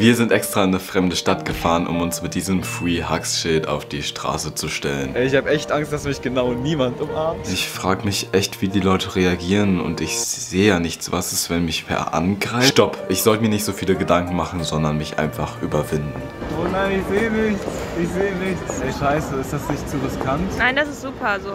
Wir sind extra in eine fremde Stadt gefahren, um uns mit diesem Free Hugs Schild auf die Straße zu stellen. Ey, ich habe echt Angst, dass mich genau niemand umarmt. Ich frage mich echt, wie die Leute reagieren und ich sehe ja nichts. Was ist, wenn mich wer angreift? Stopp, ich sollte mir nicht so viele Gedanken machen, sondern mich einfach überwinden. Oh nein, ich sehe nichts. Ich sehe nichts. Ey, scheiße, ist das nicht zu riskant? Nein, das ist super so.